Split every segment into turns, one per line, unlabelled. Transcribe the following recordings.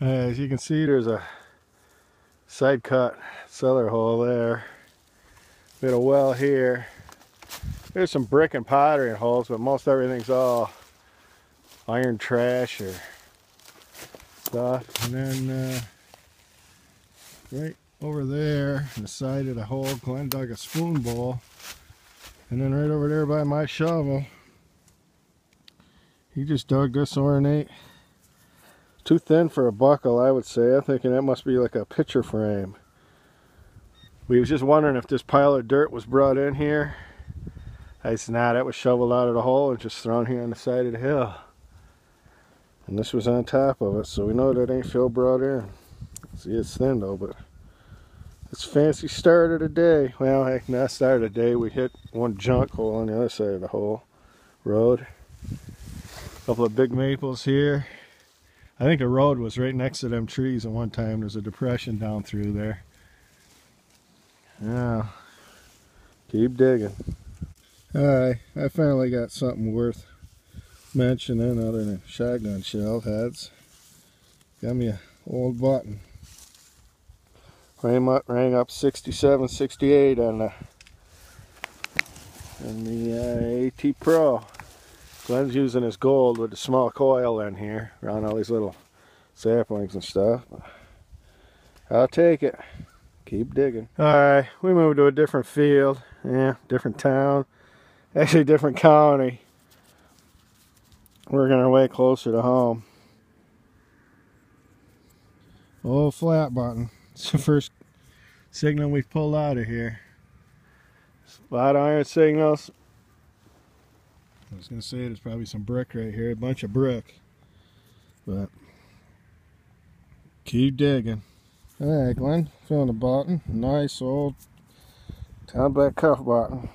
as you can see, there's a side cut cellar hole there. Bit of well here. There's some brick and pottery holes, but most everything's all iron trash or stuff. And then uh, right over there, the side of the hole, Glenn dug a spoon bowl. And then right over there by my shovel, he just dug this ornate. Too thin for a buckle, I would say. I'm thinking that must be like a picture frame. We was just wondering if this pile of dirt was brought in here. I said, nah, that was shoveled out of the hole and just thrown here on the side of the hill. And this was on top of it, so we know that ain't fill brought in. See, it's thin though, but it's fancy start of the day. Well, heck, not start of the day. We hit one junk hole on the other side of the hole road. A couple of big maples here. I think the road was right next to them trees at one time. There's a depression down through there. Yeah. Keep digging. Alright, I finally got something worth mentioning other than shotgun shell heads. Got me a old button. Rang up, rang up 67, 68 on the, on the uh, AT Pro. Glenn's using his gold with the small coil in here around all these little saplings and stuff. I'll take it. Keep digging. Alright, we moved to a different field. Yeah, different town. Actually, different county. Working our way closer to home. Oh, flat button. It's the first signal we've pulled out of here. Spot iron signals. I was going to say there's probably some brick right here, a bunch of brick. But keep digging. Alright, Glenn, found the button. Nice old town black cuff button.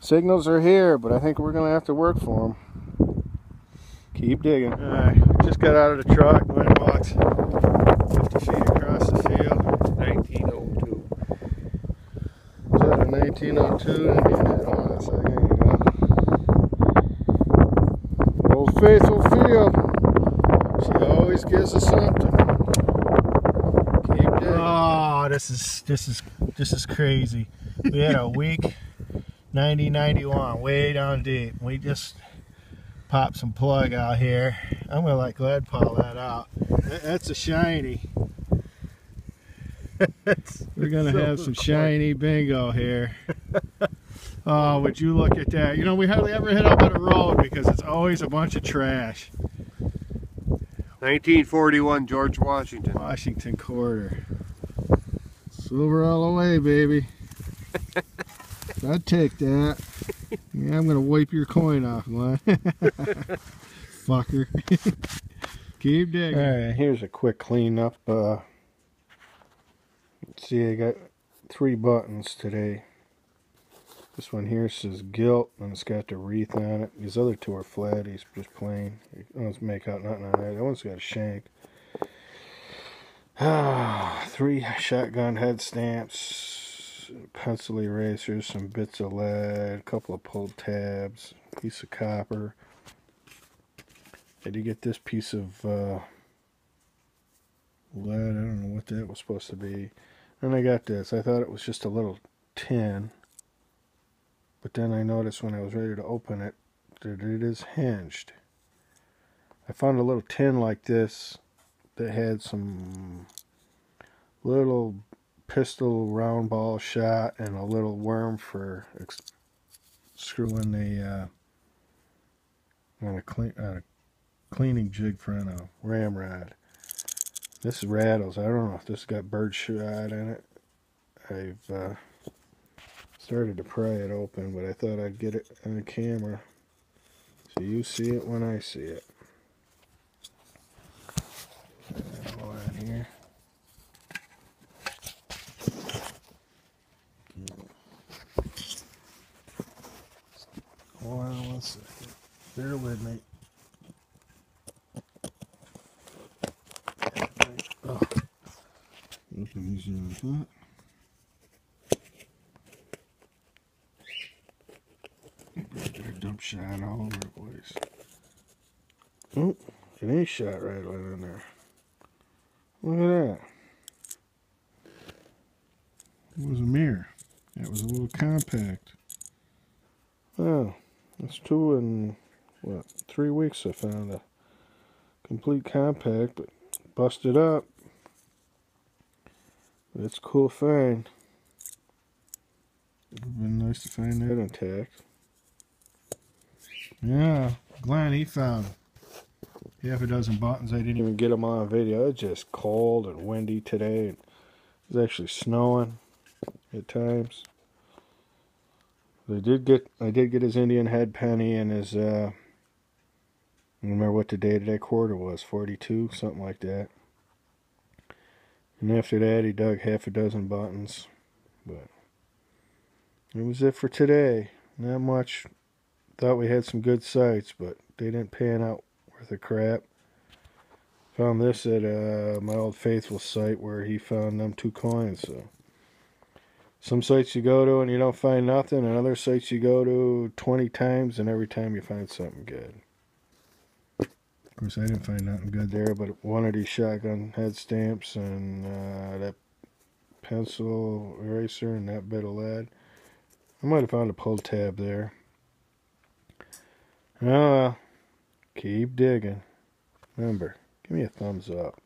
Signals are here, but I think we're going to have to work for them. Keep digging. Alright, just got out of the truck. Glenn walked 50 feet across the field.
1902.
Is that a 1902? Indian head on it, so there you go. Old Faithful Field. She always gives us something. Oh, this is this is this is crazy. We had a week 90 91 way down deep. We just popped some plug out here. I'm gonna let Glad pull that out. That- That's a shiny. We're gonna have some shiny bingo here. Oh, would you look at that? You know, we hardly ever hit up on the road because it's always a bunch of trash.
1941 George Washington.
Washington quarter. Silver all the way, baby. I'd take that. Yeah, I'm gonna wipe your coin off, Glenn. Fucker. Keep digging. Alright, here's a quick cleanup. Uh, let's see, I got three buttons today. This one here says gilt, and it's got the wreath on it. These other two are flat, he's just plain. Let's make out nothing on that. That one's got a shank. Ah, three shotgun head stamps, pencil erasers, some bits of lead, a couple of pulled tabs, piece of copper. Had to get this piece of uh, lead. I don't know what that was supposed to be. And I got this. I thought it was just a little tin. But then I noticed when I was ready to open it that it is hinged. I found a little tin like this that had some little pistol round ball shot and a little worm for screwing the uh, on a clean on a cleaning jig for a ramrod. This rattles. I don't know if this got bird shot in it. I've uh, started to pry it open, but I thought I'd get it on camera so you see it when I see it. On here. Hold on one second. Bear with me. Oh. Nothing easier that. Shot all over the place. Oh, it ain't shot right in there. Look at that. It was a mirror. It was a little compact. Oh, that's two in, what, three weeks I found a complete compact, but busted up. But it's a cool find. It would have been nice to find that intact. Yeah, Glenn, he found half a dozen buttons. I didn't even get them on video. It's just cold and windy today. It was actually snowing at times. I did get I did get his Indian head penny and his uh I remember what the date of that quarter was, 42, something like that. And after that, he dug half a dozen buttons. But it was it for today. Not much. Thought we had some good sites, but they didn't pan out worth a crap. Found this at uh, my old Faithful site where he found them two coins. So some sites you go to and you don't find nothing, and other sites you go to 20 times and every time you find something good. Of course, I didn't find nothing good there, but one of these shotgun head stamps and uh, that pencil eraser and that bit of lead. I might have found a pull tab there. Oh, well, keep digging. Remember, give me a thumbs up.